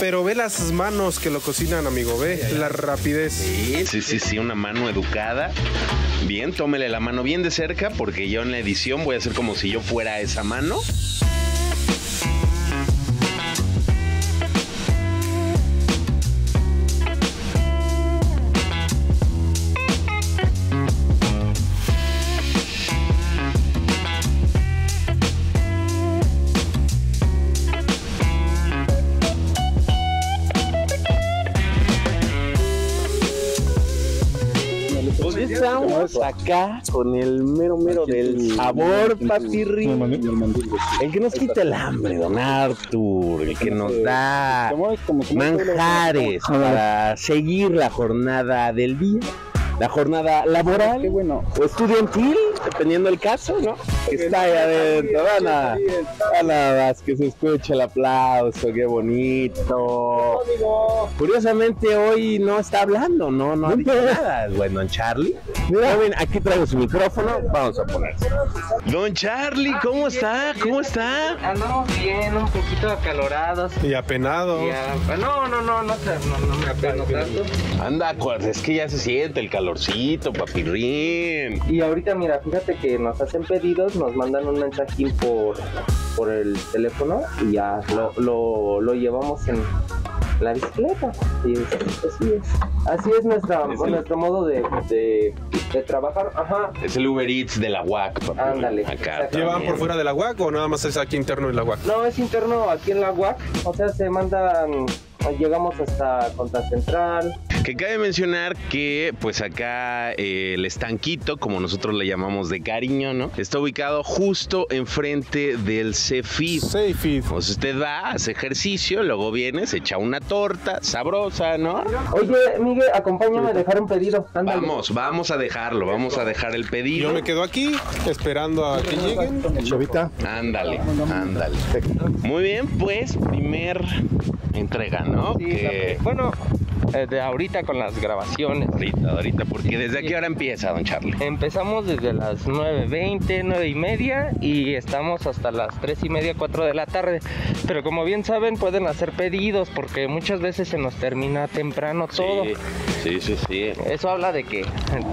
Pero ve las manos que lo cocinan, amigo. Ve la rapidez. Sí, sí, sí, una mano educada. Bien, tómele la mano bien de cerca porque yo en la edición voy a hacer como si yo fuera esa mano. Acá con el mero mero del sabor, papirri. El que nos quita el hambre, don Artur. El que nos da manjares para seguir la jornada del día. La jornada laboral o estudiantil, dependiendo del caso, ¿no? Que está ahí adentro. Ana, Ana Vázquez, escucha el aplauso, qué bonito. Curiosamente hoy no está hablando, no, no ha dicho nada. Bueno, don Charlie. Mira, ven, aquí traigo su micrófono, vamos a ponerse. Don Charlie, ¿cómo está? ¿Cómo está? Andamos bien, un poquito acalorados. Y apenado. Ya, no, no, no, no, te- no, no me apeno tanto. Anda, es que ya se siente el calorcito, papirrín. Y ahorita, mira, fíjate que nos hacen pedidos, nos mandan un mensajín por, por el teléfono y ya lo, lo, lo llevamos en la bicicleta. Y es- así es. Así es nuestra, Es el- nuestro modo de, de, de trabajar. Ajá. Es el Uber Eats de la UAC, papirrín. Ándale. ¿Llevan por fuera de la UAC o nada más es aquí interno en la UAC? No, es interno aquí en la UAC. O sea, se mandan, llegamos hasta Contra Central. Que cabe mencionar que, pues acá eh, el estanquito, como nosotros le llamamos de cariño, ¿no? Está ubicado justo enfrente del CEFID. O sea, usted va, hace ejercicio, luego viene, se echa una torta sabrosa, ¿no? Oye, Miguel, acompáñame a dejar un pedido. Ándale. Vamos, vamos a dejarlo, vamos a dejar el pedido. Yo me quedo aquí esperando a que lleguen. Chavita. Ándale, ándale. Muy bien, pues, primer entrega, ¿no? Sí, que Bueno, eh, de ahorita con las grabaciones. ahorita, ahorita, porque desde aquí hora empieza, don Charlie. Empezamos desde las 9.20, 9 y media y estamos hasta las 3 y media, 4 de la tarde. Pero como bien saben, pueden hacer pedidos porque muchas veces se nos termina temprano todo. Sí, sí, sí, sí. Eso habla de que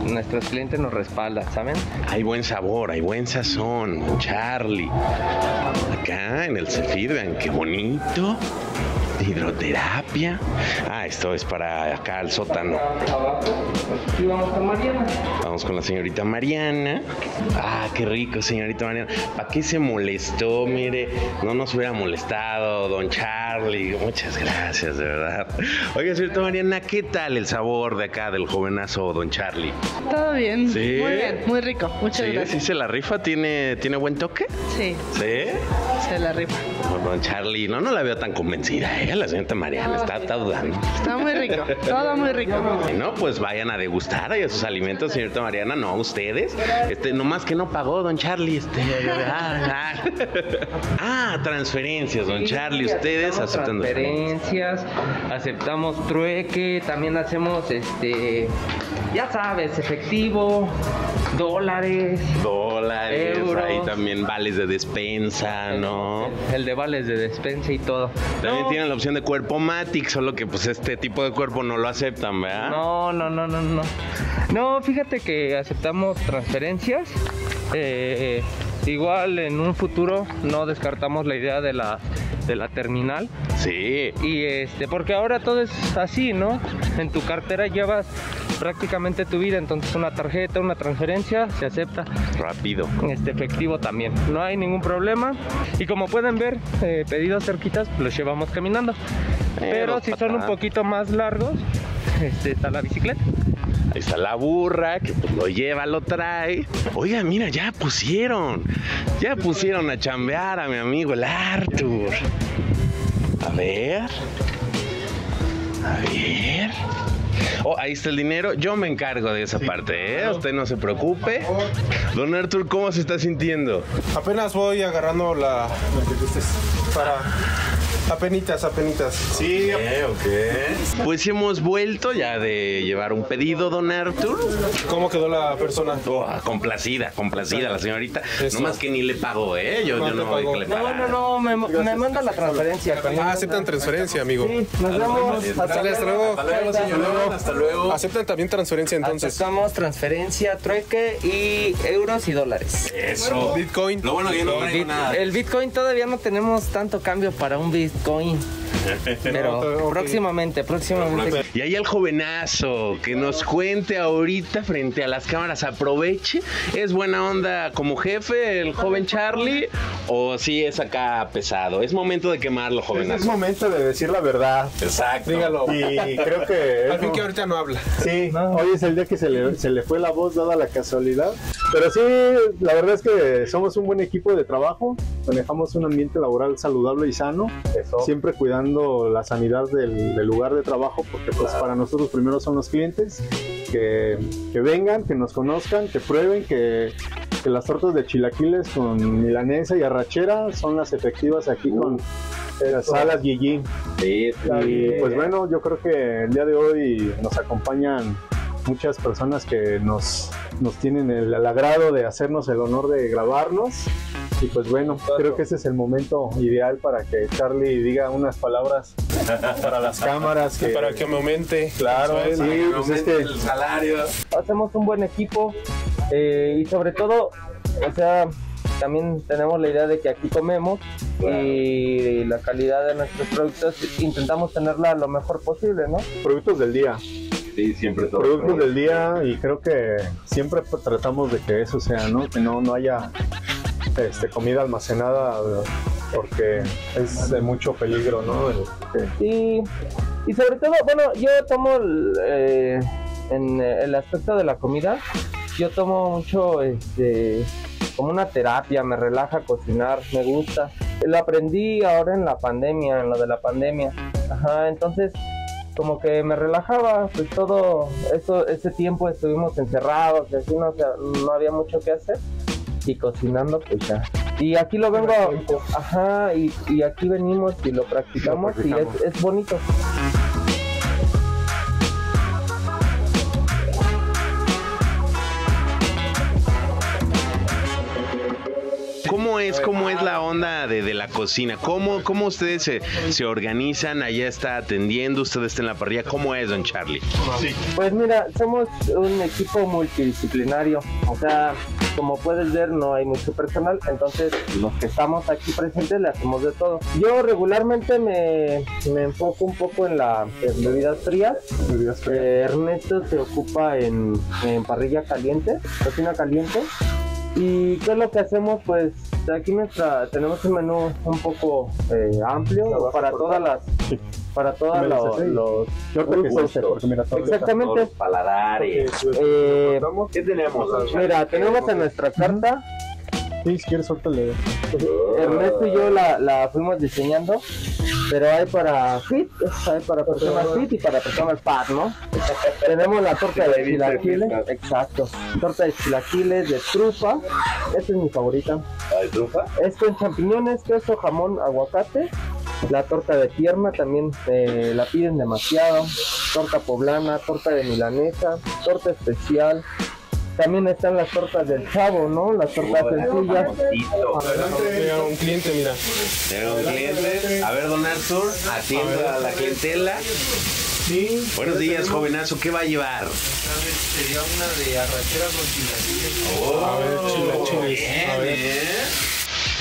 nuestros clientes nos respaldan, ¿saben? Hay buen sabor, hay buen sazón, don Charlie. Acá en el Cefir, vean qué bonito. Hidroterapia. Ah, esto es para acá al sótano. Abajo, aquí vamos con Mariana. Vamos con la señorita Mariana. Ah, qué rico, señorita Mariana. ¿Para qué se molestó? Mire, no nos hubiera molestado, don Charlie. Muchas gracias, de verdad. Oiga, señorita Mariana, ¿qué tal el sabor de acá del jovenazo don Charlie? Todo bien. Sí. Muy bien, muy rico. Muchas ¿Sí? gracias. ¿Sí se la rifa? ¿Tiene, ¿tiene buen toque? Sí, ¿Sí? Se la rifa. Charlie, no, no la veo tan convencida, ¿eh? La señorita Mariana está, está dudando. Está muy rico. Todo muy rico. No, pues vayan a degustar ahí a sus alimentos, señorita Mariana, no a ustedes. Este, nomás que no pagó, don Charlie. Este, ah, ah. Ah, transferencias, don Charlie. Ustedes aceptan transferencias, aceptamos trueque, también hacemos este, ya sabes, efectivo, dólares, dólares, Euros. ahí también vales de despensa, ¿no? el de vales de despensa y todo. También No, tienen la opción de cuerpo Matic, solo que pues este tipo de cuerpo no lo aceptan, ¿verdad? No, no, no, no, no. No, fíjate que aceptamos transferencias. eh, igual en un futuro no descartamos la idea de la, de la terminal. Sí. Y este, porque ahora todo es así, ¿no? En tu cartera llevas prácticamente tu vida, entonces una tarjeta, una transferencia se acepta. Rápido. Este efectivo también, no hay ningún problema. Y como pueden ver, eh, pedidos cerquitas los llevamos caminando. Pero si son un poquito más largos, este, está la bicicleta. Ahí está la burra, que pues lo lleva, lo trae. Oiga, mira, ya pusieron. Ya pusieron a chambear a mi amigo el Arthur. A ver. A ver. Oh, ahí está el dinero. Yo me encargo de esa parte, ¿eh? Usted no se preocupe. Don Arthur, ¿cómo se está sintiendo? Apenas voy agarrando la. Para. Apenitas, apenitas. Sí, ok. Pues hemos vuelto ya de llevar un pedido, don Arthur. ¿Cómo quedó la persona? Oh, complacida, complacida la señorita. Eso. No más que ni le pagó, ¿eh? Yo, No yo te no voy pagó. que le No, pagara. no, no, me, me manda la transferencia. Ah, aceptan transferencia, amigo. Sí, nos vemos. Sale, hasta luego. Hasta luego, señor. Hasta luego. Aceptan también transferencia entonces. Aceptamos transferencia, trueque y euros y dólares. Eso. Bitcoin. Lo bueno que yo no traigo nada. el Bitcoin todavía no tenemos tanto cambio para un Bitcoin. Pero ok. próximamente, próximamente. Y ahí el jovenazo que nos cuente ahorita frente a las cámaras, aproveche. ¿Es buena onda como jefe el joven Charlie? ¿O sí es acá pesado? Es momento de quemarlo, Es jovenazo. momento de decir la verdad. Exacto. Dígalo. Y creo que. Al fin que ahorita no habla. Sí, hoy es el día que se le, se le fue la voz dada la casualidad. Pero sí, la verdad es que somos un buen equipo de trabajo. Manejamos un ambiente laboral saludable y sano. Siempre cuidando la sanidad del, del lugar de trabajo, porque pues para nosotros primero son los clientes. Que, que vengan, que nos conozcan, que prueben que, que las tortas de chilaquiles con milanesa y arrachera son las efectivas aquí con las salas Gigi. Sí, Y pues bueno, yo creo que el día de hoy nos acompañan muchas personas que nos, nos tienen el, el agrado de hacernos el honor de grabarnos. Y pues bueno, creo que ese es el momento ideal para que Charlie diga unas palabras para las cámaras. Que, Para que me aumente. Claro, sí, pues es que el salario. Hacemos un buen equipo eh, y sobre todo, o sea, también tenemos la idea de que aquí comemos y la calidad de nuestros productos intentamos tenerla lo mejor posible, ¿no? productos del día, Sí, siempre todo. productos del día y creo que siempre tratamos de que eso sea, ¿no? Que no, no haya este, comida almacenada porque es de mucho peligro, ¿no? Y, y sobre todo, bueno, yo tomo el, eh, en eh, el aspecto de la comida, yo tomo mucho este, como una terapia, me relaja cocinar, me gusta. Lo aprendí ahora en la pandemia, en lo de la pandemia. Ajá, entonces como que me relajaba, pues todo eso, ese tiempo estuvimos encerrados, y así no, o sea, no había mucho que hacer y cocinando pues ya. Y aquí lo vengo, ajá, y, y aquí venimos y lo practicamos, y es, es bonito. ¿Cómo es, cómo es la onda de, de la cocina? ¿Cómo, cómo ustedes se, se organizan? Allá está atendiendo, usted está en la parrilla. ¿Cómo es, don Charlie? Pues mira, somos un equipo multidisciplinario, o sea, como puedes ver no hay mucho personal, entonces los que estamos aquí presentes le hacemos de todo. Yo regularmente me, me enfoco un poco en las bebidas frías, Eh, Ernesto se ocupa en, en parrilla caliente, cocina caliente. ¿Y qué es lo que hacemos? Pues aquí nuestra tenemos un menú un poco eh, amplio para todas las para todos los, los Yo creo que gustos. Exactamente. paladares. Eh, ¿Qué tenemos, mira, tenemos en nuestra carta, Sí, si quieres, suéltale. Ernesto y yo la, la fuimos diseñando, pero hay para fit, hay para personas fit y para personas fat, ¿no? tenemos la torta de chilaquiles, exacto, torta de chilaquiles, de trufa, esta es mi favorita. ¿De trufa? Es con champiñones, queso, jamón, aguacate. La torta de pierna también eh, la piden demasiado. Torta poblana, torta de milanesa, torta especial. También están las tortas del chavo, ¿no? Las tortas sencillas. Llega un cliente, mira. Llega un cliente. A ver, don Arthur, atiendo a la clientela. Sí. Buenos días, jovenazo. ¿Qué va a llevar? Sería una de arrachera con chilaquiles. A ver, chilaquiles. Bien, A ver. ¿eh?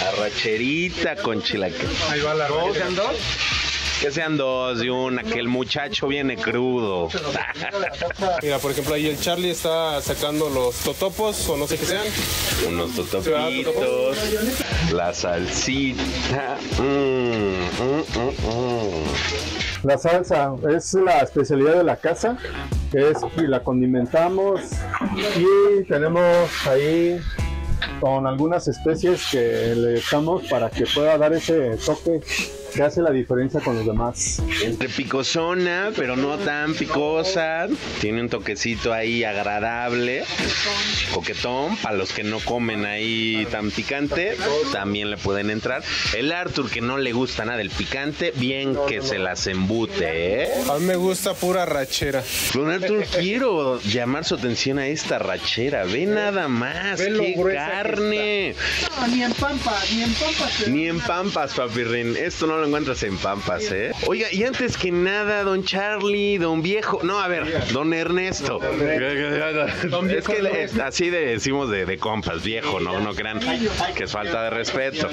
Arracherita con chilaquiles. Ahí va la arrachera. Que sean dos y una, que el muchacho viene crudo. Mira, por ejemplo, ahí el Charlie está sacando los totopos o no sé qué sean. Unos totopitos, la salsita. Mm, mm, mm, mm. La salsa es la especialidad de la casa, es y la condimentamos y tenemos ahí con algunas especies que le echamos para que pueda dar ese toque que hace la diferencia con los demás. Entre picosona, pero no tan picosa. Tiene un toquecito ahí agradable. Coquetón, para los que no comen ahí tan picante, también le pueden entrar. El Arthur, que no le gusta nada el picante, bien que se las embute, ¿eh? A mí me gusta pura rachera. Don Arthur, quiero llamar su atención a esta rachera. Ve nada más, Ve qué que carne. ni en Pampas, ni en Pampas. Ni en Pampas, papirrín. Esto no lo encuentras en Pampas, ¿eh? Oiga, y antes que nada, don Charlie, don viejo. No, a ver, don Ernesto. Es que así de- decimos de, de compas, viejo, no, no crean que es falta de respeto.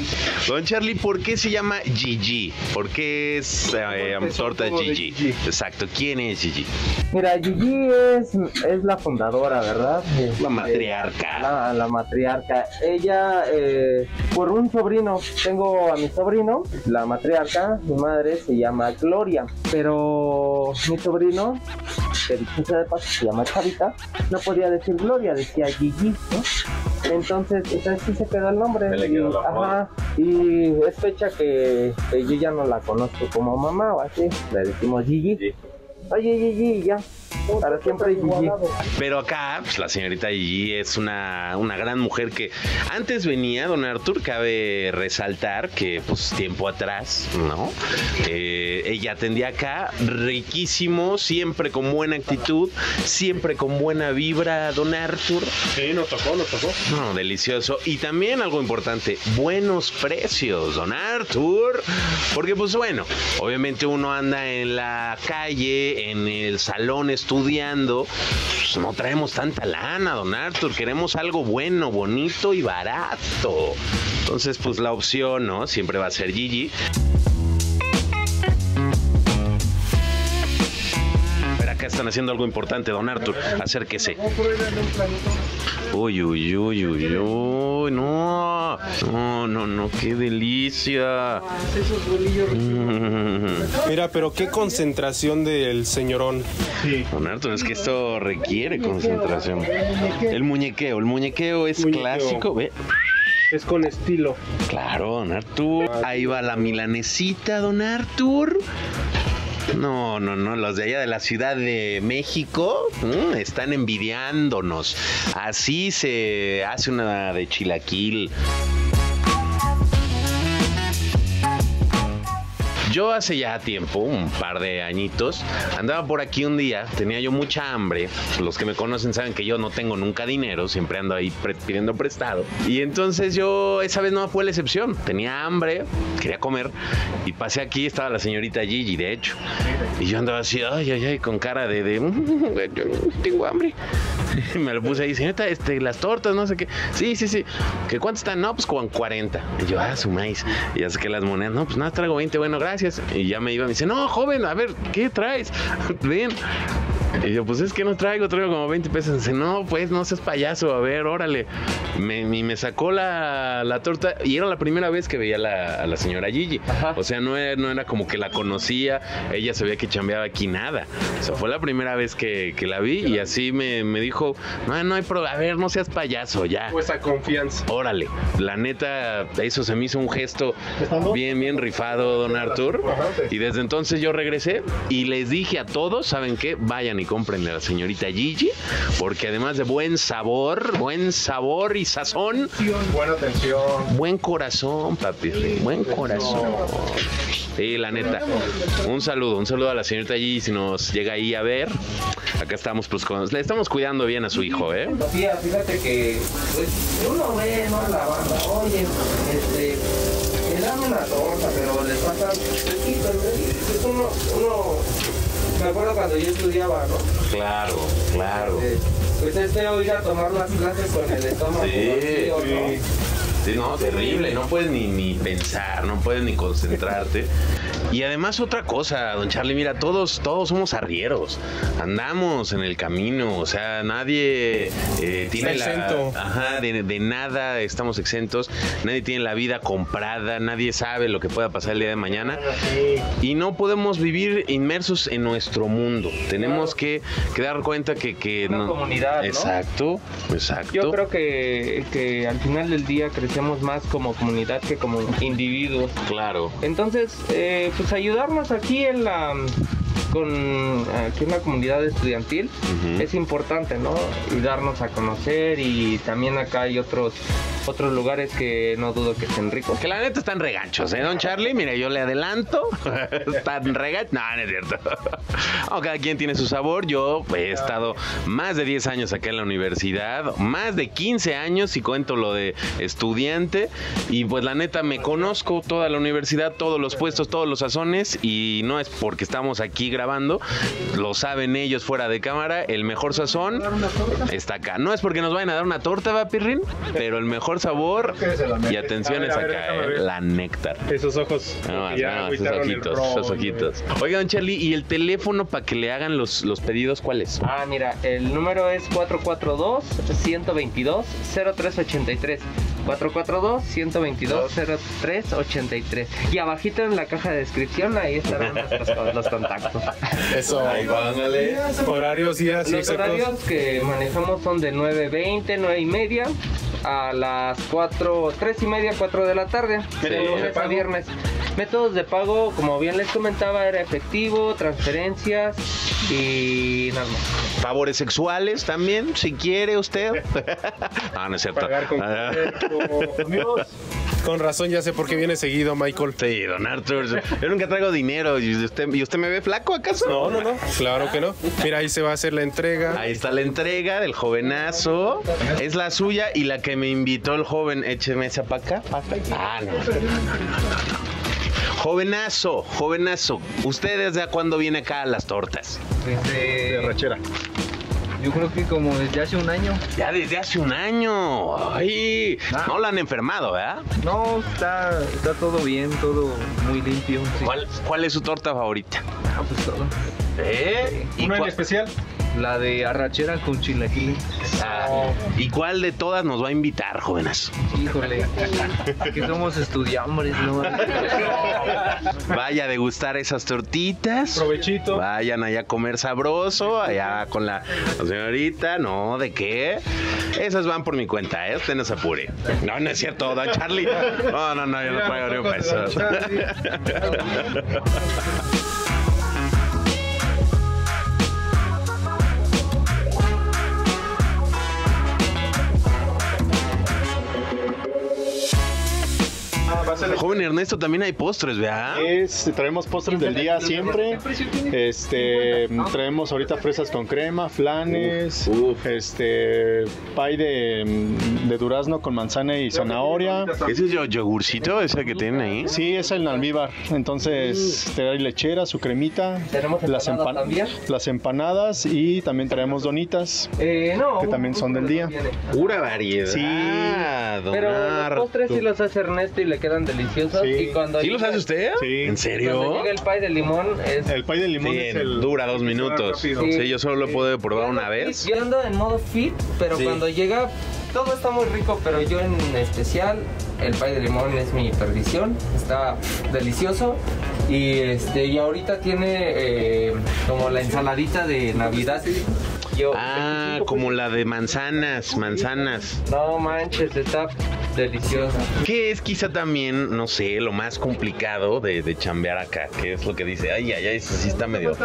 Don Charlie, ¿por qué se llama Gigi? ¿Por qué es eh, torta Gigi? Exacto, ¿quién es Gigi? Mira, Gigi es, es la fundadora, ¿verdad? La matriarca. La, la matriarca. Ella, eh, por un sobrino, tengo a mi sobrino, la matriarca, mi madre se llama Gloria, pero mi sobrino, que dicho de paso, se llama Chavita, no podía decir Gloria, decía Gigi, ¿no? Entonces, pues así se quedó el nombre. Quedó y, ajá, y es fecha que, que yo ya no la conozco como mamá o así, le decimos Gigi. Oye, Gigi, ya. Para siempre Gigi. Pero acá, pues la señorita Gigi es una, una gran mujer que antes venía, don Artur, cabe resaltar que pues tiempo atrás, ¿no? Eh, ella atendía acá, riquísimo, siempre con buena actitud, siempre con buena vibra, don Artur. Sí, nos tocó, nos tocó. No, delicioso. Y también algo importante, buenos precios, don Arthur. Porque pues bueno, obviamente uno anda en la calle, en el salón estudiando. Pues, no traemos tanta lana, don Arthur. Queremos algo bueno, bonito y barato. Entonces, pues la opción, ¿no? Siempre va a ser Gigi. Están haciendo algo importante, don Arthur. Acérquese. Uy, uy, uy, uy, uy, no. No, no, no, qué delicia. Mm. Mira, pero qué concentración del señorón. Don Arthur, es que esto requiere concentración. El muñequeo, el muñequeo es Muñequeo. clásico. Ve, Es con estilo. Claro, don Artur. Ahí va la milanesita, don Artur. No, no, no, los de allá de la Ciudad de México están envidiándonos. Así se hace una de chilaquil. Yo hace ya tiempo, un par de añitos, andaba por aquí un día, tenía yo mucha hambre. Los que me conocen saben que yo no tengo nunca dinero, siempre ando ahí pre- pidiendo prestado. Y entonces yo, esa vez no fue la excepción. Tenía hambre, quería comer, y pasé aquí, estaba la señorita Gigi, de hecho. Y yo andaba así, ay, ay, ay, con cara de, de "Mm, yo tengo hambre. Y me lo puse ahí, señorita, este, las tortas, no sé qué. Sí, sí, sí. ¿Que cuánto están? No, pues con 40. Y yo, ah, su maíz. Y ya saqué las monedas. No, pues nada, traigo 20. Bueno, gracias. Y ya me iba. Me dice, no, joven, a ver, ¿qué traes? Ven. Y yo, pues es que no traigo, traigo como 20 pesos. Dice, no, pues no seas payaso, a ver, órale. Me, y me sacó la, la torta y era la primera vez que veía la, a la señora Gigi. O sea, no era, no era como que la conocía, ella sabía que chambeaba aquí nada. O sea, fue la primera vez que, que la vi y así me, me dijo, no, no hay problema, a ver, no seas payaso, ya. Pues a confianza. Órale, la neta, eso se me hizo un gesto bien, bien rifado, don Artur. Y desde entonces yo regresé y les dije a todos, ¿saben qué? Vayan y compren a la señorita Gigi, porque además de buen sabor, buen sabor y sazón, Buena atención. buen corazón, papi, buen corazón. Sí, la neta. Un saludo, un saludo a la señorita Gigi si nos llega ahí a ver. Acá estamos, pues, con, le estamos cuidando bien a su hijo, ¿eh? Sofía, fíjate que pues, uno ve, ¿no? La banda, oye, este, me dan una torta, pero les pasa poquito, ¿no? Uno, uno, me acuerdo cuando yo estudiaba, ¿no? Claro, claro. Eh, pues es feo ir a tomar las clases con el estómago Sí, ¿no? Sí, no, terrible, no puedes ni, ni pensar, no puedes ni concentrarte. Y además otra cosa, don Charlie, mira, todos, todos somos arrieros. Andamos en el camino, o sea, nadie eh, tiene Está la... exento. Ajá, de, de nada estamos exentos. Nadie tiene la vida comprada, nadie sabe lo que pueda pasar el día de mañana. Y no podemos vivir inmersos en nuestro mundo. Tenemos que, que dar cuenta que... que Una comunidad, ¿no? Exacto, exacto. Yo creo que, que al final del día crecemos más como comunidad que como individuos. Claro. Entonces, eh, pues ayudarnos aquí en la con aquí en la comunidad estudiantil es importante, ¿no? Y darnos a conocer y también acá hay otros otros lugares que no dudo que estén ricos. Que la neta están reganchos, ¿eh, don Charlie? Mire, yo le adelanto. están reganchos. No, no es cierto. Cada quien tiene su sabor. Yo he estado más de 10 años acá en la universidad, más de 15 años, si cuento lo de estudiante. Y pues la neta, me conozco toda la universidad, todos los puestos, todos los sazones. Y no es porque estamos aquí grabando, lo saben ellos fuera de cámara. El mejor sazón está acá. No es porque nos vayan a dar una torta, va, Pirrin, pero el mejor sabor y atención A ver, a ver, acá, eh, ver. la néctar. Esos ojos. No, más, ya no, esos agüitaron el ojitos, esos ojitos. Oiga, don Charlie, ¿y el teléfono para que le hagan los, los pedidos cuál es? Ah, mira, el número es 442-122-0383. 442-122-0383. Y abajito en la caja de descripción, ahí estarán nuestros los contactos. Eso. Horarios, días, Los horarios que manejamos son de 9.20, 9 y media a las 4, 3 y media, 4 de la tarde, de lunes a viernes. Métodos de pago, como bien les comentaba, era efectivo, transferencias y nada más. Favores sexuales también, si quiere usted. ah, no es cierto. Pagar con Amigos, con razón ya sé por qué viene seguido, Michael. Sí, don Arthur. Yo nunca traigo dinero. ¿Y usted, ¿y usted me ve flaco acaso? No, no, no. Claro que no. Mira, ahí se va a hacer la entrega. Ahí está la entrega del jovenazo. Es la suya y la que me invitó el joven. Écheme esa para acá. Ah, no. Jovenazo, jovenazo. ¿Usted desde cuándo viene acá a las tortas? Desde, Rachera. Yo creo que como desde hace un año. Ya desde hace un año. Ay, Ah. no la han enfermado, ¿verdad? No, está, está todo bien, todo muy limpio. sí. ¿Cuál, cuál es su torta favorita? Ah, pues todo. ¿Eh? ¿Y, ¿Una en especial? La de arrachera con chilaquiles. Ah, ¿Y cuál de todas nos va a invitar, jovenazo? Híjole, que somos estudiambres, ¿no? Vaya a degustar esas tortitas. Provechito. Vayan allá a comer sabroso, allá con la señorita. No, ¿de qué? Esas van por mi cuenta, ¿eh? Usted no se apure. No, no es cierto, don Charlie. No, no, no, yo no traigo ni un peso. Joven Ernesto, también hay postres, ¿verdad? Es, traemos postres del día siempre. Este, traemos ahorita fresas con crema, flanes, este, pay de, de durazno con manzana y zanahoria. ¿Ese es yo- yogurcito, ese que tienen ahí? Sí, es el almíbar. Entonces, trae lechera, su cremita, ¿Tenemos las, empanadas empan- las empanadas y también traemos donitas. Eh, no, Que también son del día. Pura variedad. Sí. Pero los postres sí los hace Ernesto y le quedan deliciosos. Sí. Y cuando ¿Sí los llega- hace usted? Sí. ¿En Cuando serio? llega el pay de limón es El pay de limón Sí, es el... dura dos minutos. Sí, yo solo lo puedo probar una vez. Yo ando en modo fit, pero Sí. cuando llega todo está muy rico, pero yo en especial el pay de limón es mi perdición, está delicioso y este y ahorita tiene eh, como la ensaladita de Navidad. Yo, Ah, como la de manzanas, manzanas. no manches, está deliciosa. Que es quizá también, no sé, lo más complicado de, de chambear acá, que es lo que dice, ay, ay, ay, eso sí está medio...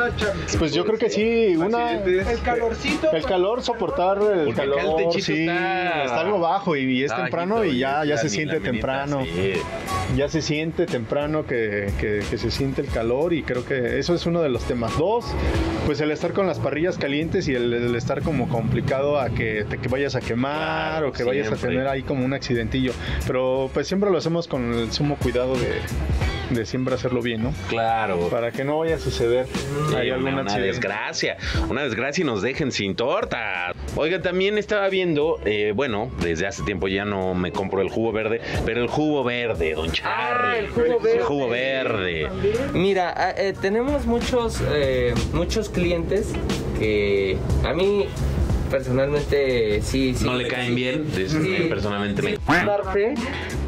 Pues yo creo que sí, una... El calorcito. El calor, soportar el Porque acá el calor, techito sí, está- está... algo bajo y, es Está temprano y ya, ya se siente temprano. sí. Ya se siente temprano que, que- que se siente el calor y creo que eso es uno de los temas. Dos, pues el estar con las parrillas calientes y el, el estar como complicado a que te que vayas a quemar Claro, o que vayas a tener ahí como un accidentillo. Pero pues siempre lo hacemos con el sumo cuidado de, de siempre hacerlo bien, ¿no? Claro. Para que no vaya a suceder Sí, ahí algún una, desgracia, una desgracia y nos dejen sin torta. Oiga, también estaba viendo, eh, bueno, desde hace tiempo ya no me compro el jugo verde, pero el jugo verde, don Charlie. Ah, el jugo verde. El jugo verde. Mira, ah, eh, tenemos muchos, eh, muchos clientes que a mí personalmente sí, sí. No le caen bien, Sí. personalmente me... Parte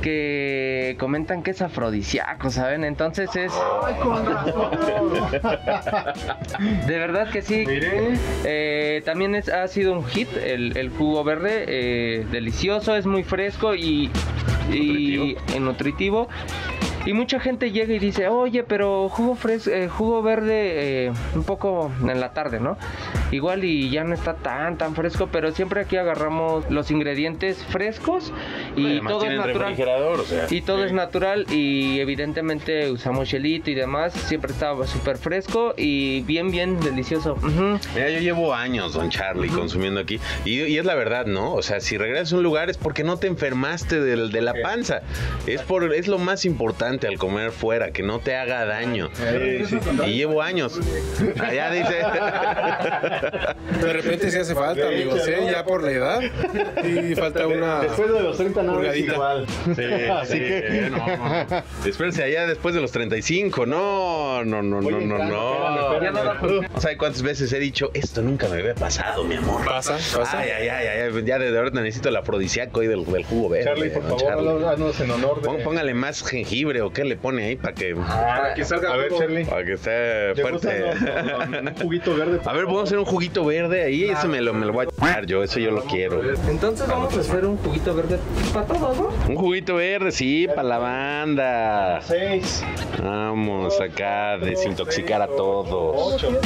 que comentan que es afrodisíaco, ¿saben? Entonces es. De verdad que sí. Eh, también es, ha sido un hit el, el jugo verde, eh, delicioso, es muy fresco y, y y nutritivo. Y mucha gente llega y dice, oye, pero jugo fres eh, jugo verde eh, un poco en la tarde, ¿no? Igual y ya no está tan tan fresco, pero siempre aquí agarramos los ingredientes frescos y Además todo es natural. refrigerador, o sea. Y todo es natural y evidentemente usamos chelito y demás. Siempre está súper fresco y bien, bien delicioso. Mira, yo llevo años, don Charlie, consumiendo aquí. Y, y es la verdad, ¿no? O sea, si regresas a un lugar es porque no te enfermaste del- de, la panza. Es por es lo más importante al comer fuera, que no te haga daño. Y llevo años. Allá dice. De repente sí hace falta, amigos, ¿eh? Ya por la edad. Y falta una. Después de los 30 no es igual. Sí, Así sí, que- no, no. Espérense allá después de los 35. No, no, no, no, no, no. Ya no da- No sabes cuántas veces he dicho, esto nunca me había pasado, mi amor. Pasa, pasa. Ay, ay, ay, ay, ay, ya desde ahorita necesito el afrodisíaco ahí del, del jugo verde. Charlie, por favor, Charlie. haznos en honor de... Pón- Póngale más jengibre o qué le pone ahí para que, A ver, Charlie. para que esté ¿te gusta fuerte. un juguito verde? A ver, podemos hacer un juguito verde ahí. Ese me lo, me lo voy a echar yo, eso yo lo quiero. Entonces vamos a hacer un juguito verde para todos, ¿no? Un juguito verde, sí, para la banda. Seis. Vamos acá a desintoxicar a todos. Ocho.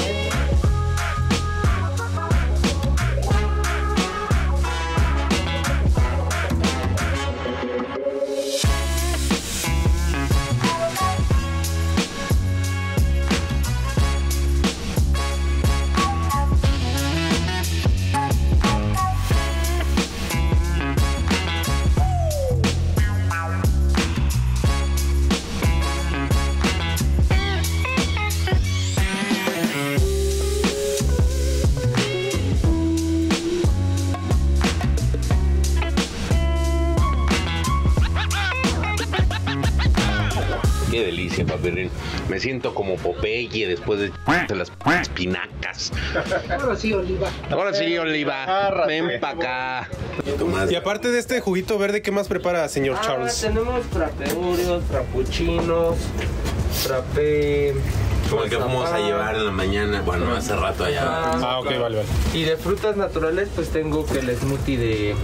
Me siento como Popeye después de de las espinacas. Ahora sí, Oliva. Ahora sí, Oliva, Agárrate. ven para acá. Y aparte de este juguito verde, ¿qué más prepara, señor Ah, Charles? tenemos frapeuros, frappuccinos, frappé. Como el que fuimos a llevar en la mañana, bueno, hace rato allá. Ah, ok, vale, vale. Y de frutas naturales, pues tengo que el smoothie de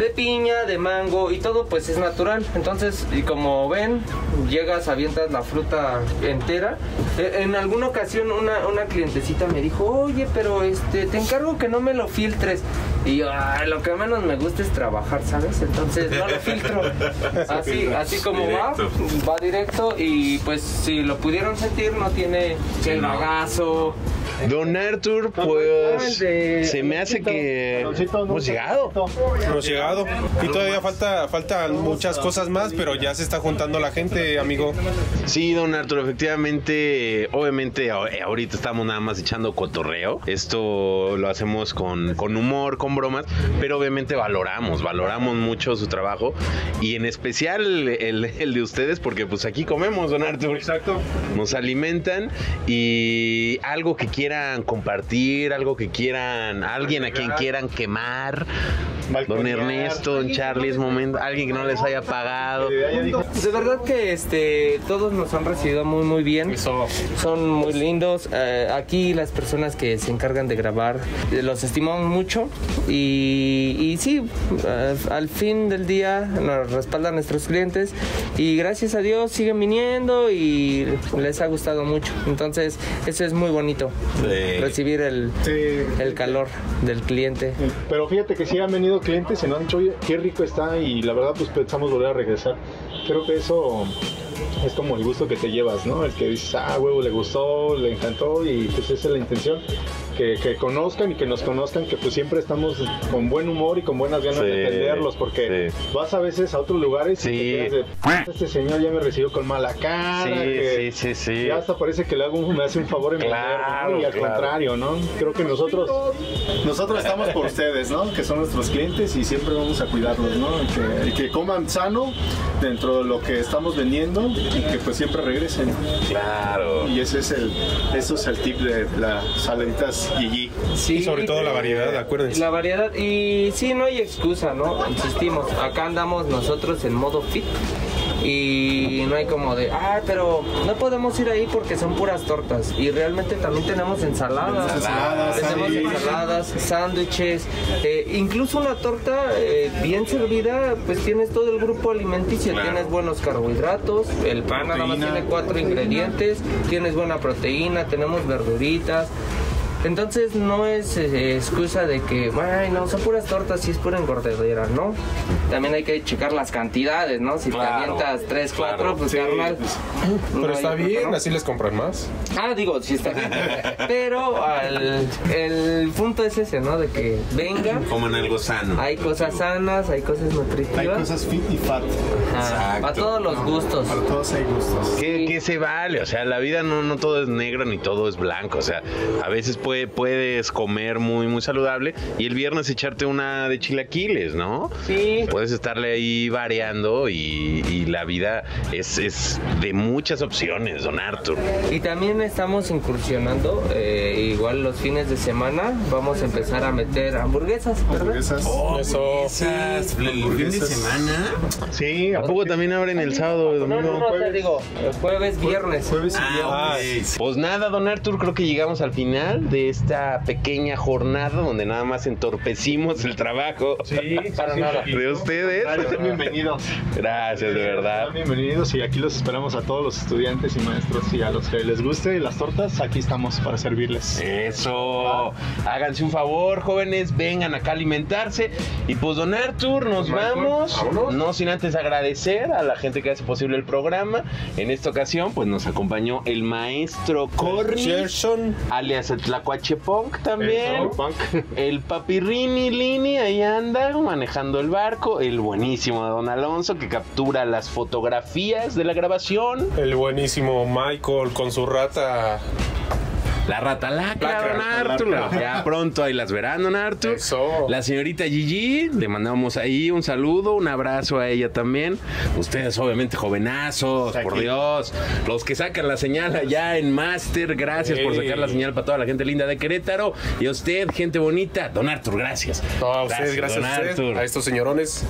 de piña, de mango y todo pues es natural. Entonces, y como ven, llegas, avientas la fruta entera. Eh, En alguna ocasión una, una clientecita me dijo, oye, pero este, te encargo que no me lo filtres. Y yo, "Ay, lo que menos me gusta es trabajar, ¿sabes? Entonces no lo filtro. Así, así como Directo. va, va directo y pues si lo pudieron sentir no tiene el bagazo. Don Arthur, pues de- se me hace que hemos llegado. Hemos llegado. Y todavía falta, faltan muchas cosas más, pero ya se está juntando la gente, amigo. Sí, don Arthur, efectivamente, obviamente a- ahorita estamos nada más echando cotorreo. Esto lo hacemos con, con humor, con bromas, pero obviamente valoramos, valoramos mucho su trabajo y en especial el, el de ustedes, porque pues aquí comemos, don Arthur. Exacto. Nos alimentan y algo que quieran compartir, algo que quieran, alguien a quien quieran quemar. Don. Ernesto, don Charlie, es momento, alguien que no les haya pagado. De verdad que este todos nos han recibido muy muy bien. Son muy lindos. Eh, aquí las personas que se encargan de grabar eh, los estimamos mucho y, y sí, eh, al fin del día nos respaldan nuestros clientes y gracias a Dios siguen viniendo y les ha gustado mucho. Entonces eso es muy bonito Sí. recibir el, sí. el calor del cliente. Pero fíjate que sí han venido clientes y nos han dicho, oye, qué rico está y la verdad pues pensamos volver a regresar. Creo que eso es como el gusto que te llevas, ¿no? El que dices, ah, huevo, le gustó, le encantó y pues esa es la intención. Que, que conozcan y que nos conozcan que pues siempre estamos con buen humor y con buenas ganas de atenderlos porque sí. vas a veces a otros lugares Sí. y te quedas de, "Puta, este señor ya me recibió con mala cara Sí, que sí, sí, sí. ya hasta parece que le hago un, me hace un favor en Claro, ¿no? y al claro. contrario no creo que nosotros nosotros estamos por ustedes no que son nuestros clientes y siempre vamos a cuidarlos no y que, y que coman sano dentro de lo que estamos vendiendo y que pues siempre regresen Claro. y ese es el eso es el tip de las saladitas Gigi Sí, Y sobre todo la variedad, acuérdense. La variedad. Y sí, no hay excusa, ¿no? Insistimos. Acá andamos nosotros en modo fit. Y no hay como de, ah, pero no podemos ir ahí porque son puras tortas. Y realmente también tenemos ensaladas. Ensaladas, tenemos sí. ensaladas, sándwiches. eh, incluso una torta eh, bien servida, pues tienes todo el grupo alimenticio. Tienes buenos carbohidratos. El pan nada más Proteína. tiene cuatro ingredientes. Tienes buena proteína, tenemos verduritas. Entonces no es eh, excusa de que, ay, no, son puras tortas y es pura engordadera, ¿no? También hay que checar las cantidades, ¿no? Si Claro, te avientas 3, 4, claro. pues Sí, carnal. pues, no Pero hay está bien, ¿no? así les compran más. Ah, digo, sí está bien. Pero al- el punto es ese, ¿no? De que vengan, Coman algo sano. hay cosas sanas, hay cosas nutritivas. hay cosas fit y fat Ajá, Exacto. a todos los gustos. para todos hay gustos ¿Qué, qué se vale? O sea, la vida no, no todo es negro ni todo es blanco. O sea, a veces puede, puedes comer muy, muy saludable y el viernes echarte una de chilaquiles, ¿no? Sí. Puedes estarle ahí variando y, y la vida es, es de muchas opciones, don Arthur. Y también estamos incursionando, eh, igual los fines de semana, vamos a empezar a meter hamburguesas, ¿verdad? esas Eso. el fin de semana. Sí, ¿a poco también abren el sábado y No, domingo? no, no, o sea, digo, jueves, viernes. jueves y viernes Pues nada, don Arthur, creo que llegamos al final de esta pequeña jornada donde nada más entorpecimos el trabajo para nada. de ustedes. Están bienvenidos. Gracias, de verdad. Bienvenidos y aquí los esperamos a todos los estudiantes y maestros y a los que les guste las tortas, aquí estamos para servirles. Eso. Háganse un favor, jóvenes, vengan acá a alimentarse. Y pues, don Arthur, nos vamos. No sin antes agradecer a la gente que hace posible el programa. En esta ocasión, pues nos acompañó el maestro Corny, Gerson. alias el Tlacuachepunk también. Eso, punk. El papirrini Lini ahí anda manejando el barco. El buenísimo Don Alonso que captura las fotografías de la grabación. El buenísimo Michael con su rata. La rata lacra, Lacra, Don Arthur. Ya pronto ahí las verán, Don Arthur. Eso. La señorita Gigi, le mandamos ahí un saludo, un abrazo a ella también. Ustedes, obviamente, jovenazos, por. Dios. Los que sacan la señal allá en Master, gracias por sacar la señal para toda la gente linda de Querétaro. Y a usted, gente bonita, Don Arthur, gracias. No, a ustedes, gracias, don a a estos señorones.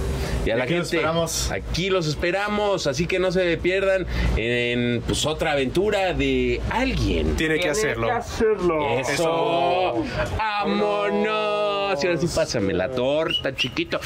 Y a la Aquí los gente, esperamos. aquí los esperamos, así que no se pierdan en pues otra aventura de alguien. Tiene que hacerlo. Eso. Eso. ¡Vámonos! Y ahora sí pásame la torta, chiquito.